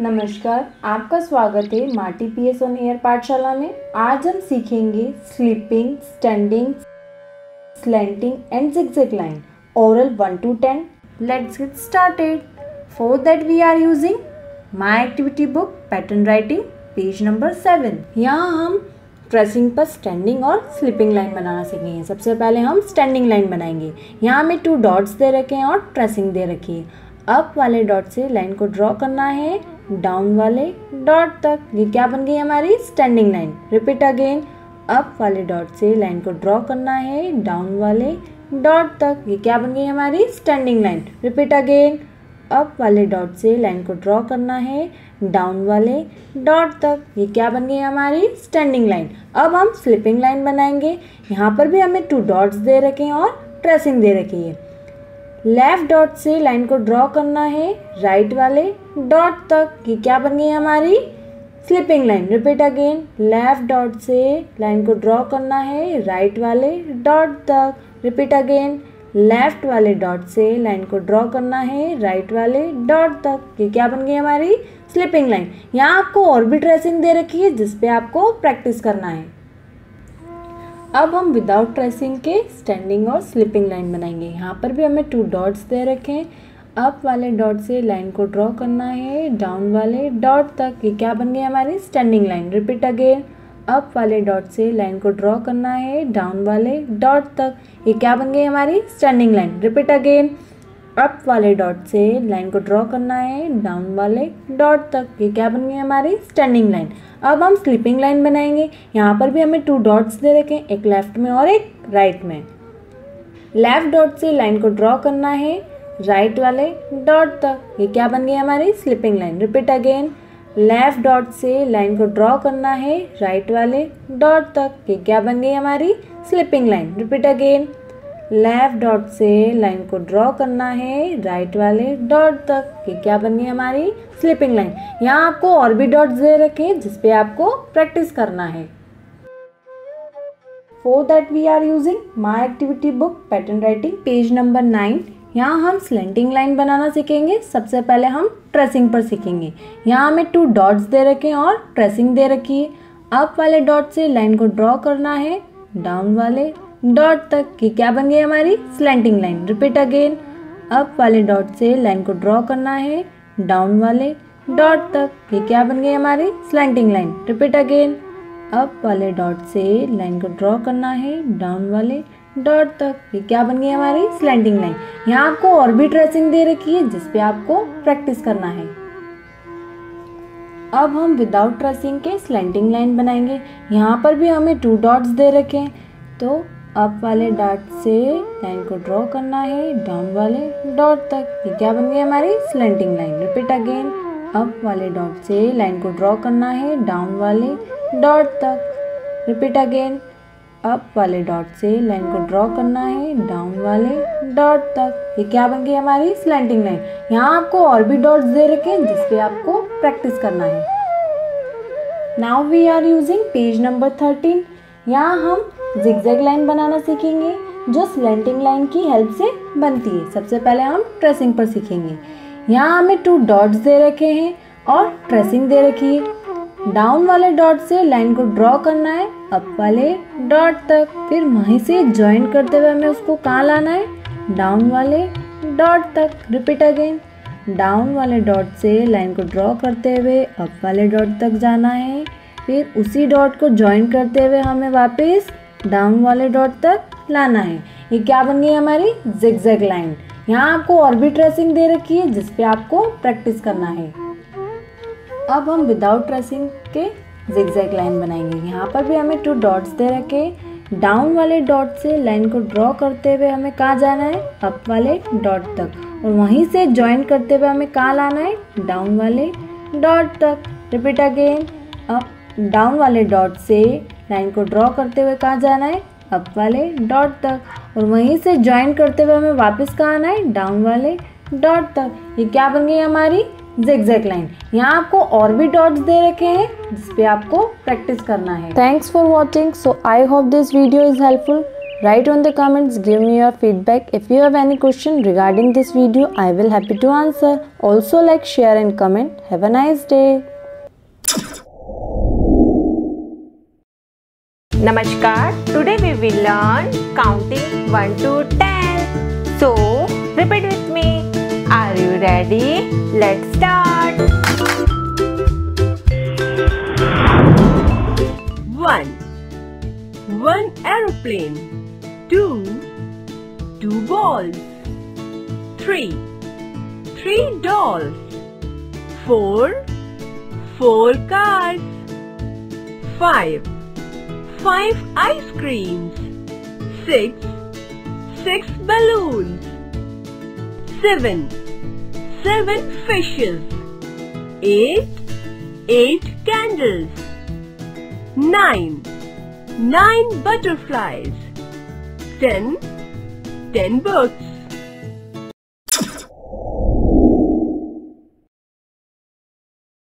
नमस्कार, आपका स्वागत है माटी पी एस ऑन एयर पाठशाला में। आज हम सीखेंगे sleeping, standing, slanting and zigzag line oral one two ten let's get started for that we are using my activity book pattern writing page number seven यहाँ हम ट्रेसिंग पर standing और sleeping line बनाना सीखेंगे। सबसे पहले हम स्टैंडिंग लाइन बनाएँगे। यहाँ हमें टू डॉट्स दे रखे हैं और ट्रेसिंग दे रखी है। अप वाले डॉट से लाइन को ड्रॉ करना है। डाउन वाले डॉट तक। ये क्या बन गई हमारी? Standing line repeat again up वाले डॉट से लाइन को ड्रॉ करना है डाउन वाले डॉट तक। ये क्या बन गई हमारी? Standing line repeat again up वाले डॉट से लाइन को ड्रॉ करना है डाउन वाले डॉट तक। ये क्या बन गई हमारी? स्टैंडिंग लाइन अब हम स्लिपिंग लाइन बनाएँगे। यहाँ पर भी हमें टू डॉट्स दे रखे हैं और ट्रेसिंग दे रखी है। लेफ़्ट डॉट से लाइन को ड्रॉ करना है राइट वाले डॉट तक। कि क्या बन गई हमारी? Sleeping line repeat again left dot से लाइन को ड्रॉ करना है राइट वाले डॉट तक। रिपीट अगेन लेफ़्ट वाले डॉट से लाइन को ड्रॉ करना है राइट वाले डॉट तक। ये क्या बन गई हमारी? स्लिपिंग लाइन यहाँ आपको और भी दे रखी है जिसपे आपको प्रैक्टिस करना है। अब हम विदाउट ट्रेसिंग के स्टैंडिंग और स्लिपिंग लाइन बनाएँगे। यहाँ पर भी हमें टू डॉट्स दे रखे हैं। अप वाले डॉट से लाइन को ड्रॉ करना है। डाउन वाले डॉट तक, ये क्या बन गई हमारी standing line repeat again up वाले डॉट से लाइन को ड्रॉ करना है। डाउन वाले डॉट तक, ये क्या बन गई हमारी standing line repeat again up वाले डॉट से लाइन को ड्रॉ करना है डाउन वाले डॉट तक। ये क्या बन गई हमारी? स्टैंडिंग लाइन अब हम स्लीपिंग लाइन बनाएँगे। यहाँ पर भी हमें टू डॉट्स दे रखे एक लेफ़्ट में और एक राइट में। लेफ़्ट डॉट से लाइन को ड्रॉ करना है राइट वाले डॉट तक। ये क्या बन गई हमारी? Sleeping line repeat again left dot से लाइन को ड्रॉ करना है राइट वाले डॉट तक। ये क्या बन गई हमारी? Sleeping line repeat again left dot से लाइन को ड्रॉ करना है राइट वाले डॉट तक। ये क्या बन गई हमारी? स्लिपिंग लाइन यहाँ आपको और भी डॉट्स दे रखे जिसपे आपको प्रैक्टिस करना है। For that we are using my activity book pattern writing page number nine यहाँ हम स्लेंटिंग लाइन बनाना सीखेंगे। सबसे पहले हम ट्रेसिंग पर सीखेंगे। यहाँ हमें टू डॉट्स दे रखे और ट्रेसिंग दे रखी है। अप वाले डॉट से लाइन को ड्रॉ करना है। डाउन वाले डॉट तक ये क्या बन गई हमारी? Slanting line repeat again up वाले डॉट से लाइन को ड्रॉ करना है. डाउन वाले डॉट तक ये क्या बन गई हमारी? Slanting line repeat again up वाले डॉट से लाइन को ड्रॉ करना है. डाउन वाले डॉट तक ये क्या बन गई हमारी? स्लैंटिंग लाइन यहाँ आपको और भी ट्रेसिंग दे रखी है जिसपे आपको प्रैक्टिस करना है। अब हम विदाउट ट्रेसिंग के स्लैंटिंग लाइन बनाएँगे। यहाँ पर भी हमें टू डॉट्स दे रखे हैं। तो अप वाले डॉट से लाइन को ड्रॉ करना है डाउन वाले डॉट तक। ये क्या बन गई हमारी? Slanting line repeat again up वाले डॉट से लाइन को ड्रॉ करना है डाउन वाले डॉट तक। रिपीट अगेन अप वाले डॉट से लाइन को ड्रॉ करना है डाउन वाले डॉट तक। ये क्या बन गई हमारी? स्लैंटिंग लाइन यहाँ आपको और भी डॉट्स दे रखे हैं, जिसपे आपको प्रैक्टिस करना है। Now we are using page number thirteen यहाँ हम जिगजैग लाइन बनाना सीखेंगे, जो स्लेंटिंग लाइन की हेल्प से बनती है। सबसे पहले हम ट्रेसिंग पर सीखेंगे। यहाँ हमें टू डॉट्स दे रखे हैं और ट्रेसिंग दे रखी है। डाउन वाले डॉट से लाइन को ड्रॉ करना है अप वाले डॉट तक। फिर वहीं से ज्वाइन करते हुए हमें उसको कहाँ लाना है? डाउन वाले डॉट तक। रिपीट अगेन डाउन वाले डॉट से लाइन को ड्रॉ करते हुए अप वाले डॉट तक जाना है। फिर उसी डॉट को ज्वाइन करते हुए हमें वापस डाउन वाले डॉट तक लाना है। ये क्या बन गई हमारी? जिगजैग लाइन यहाँ आपको भी ट्रेसिंग दे रखी है जिसपे आपको प्रैक्टिस करना है। अब हम विदाउट ट्रेसिंग के जिगजैग लाइन बनाएँगे। यहाँ पर भी हमें टू डॉट्स दे रखे डाउन वाले डॉट से लाइन को ड्रॉ करते हुए हमें कहाँ जाना है? अप वाले डॉट तक। और वहीं से ज्वाइन करते हुए हमें कहाँ लाना है? डाउन वाले डॉट तक। रिपीट अगेन अप डाउन वाले डॉट से लाइन को ड्रॉ करते हुए कहाँ जाना है? अप वाले डॉट तक। और वहीं से ज्वाइन करते हुए हमें वापस कहाँ आना है? डाउन वाले डॉट तक। ये क्या बन गई हमारी? जिगजैग लाइन यहाँ आपको और भी डॉट्स दे रखे हैं जिसपे आपको प्रैक्टिस करना है। Thanks for watching so I hope this video is helpful Write on the comments, give me your feedback. If you have any question regarding this video, I will happy to answer. Also like, share and comment. Have a nice day. Namaskar. Today we will learn counting 1 to 10. So, repeat with me. Are you ready? Let's start. 1. One aeroplane. 2. Two balls. 3. Three dolls. 4. Four cars. 5. Five ice creams. 6. Six balloons. 7. Seven fishes. 8. Eight candles. 9. 9 butterflies. 10. 10 books.